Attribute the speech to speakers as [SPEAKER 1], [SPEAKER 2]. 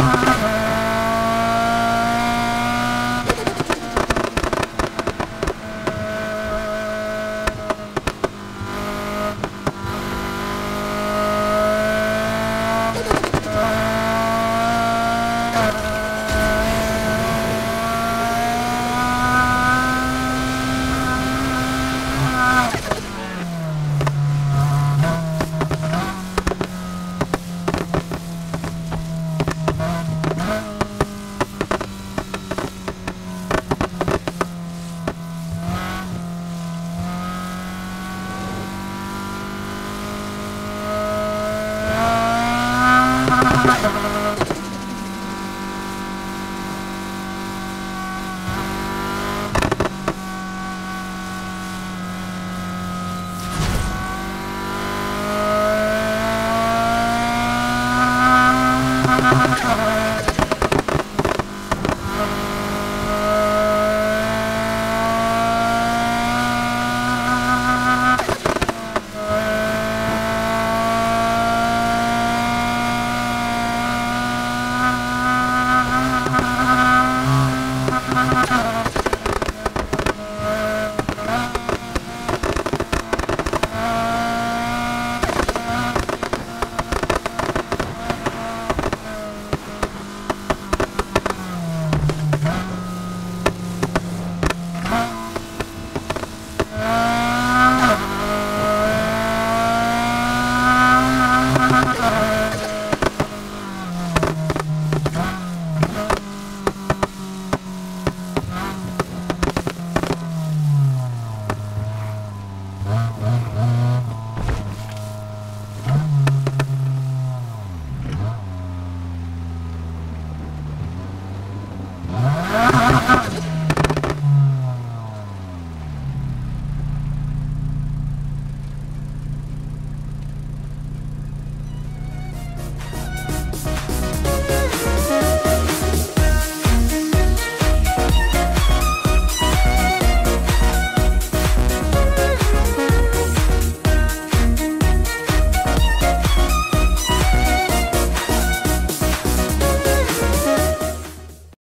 [SPEAKER 1] Ah!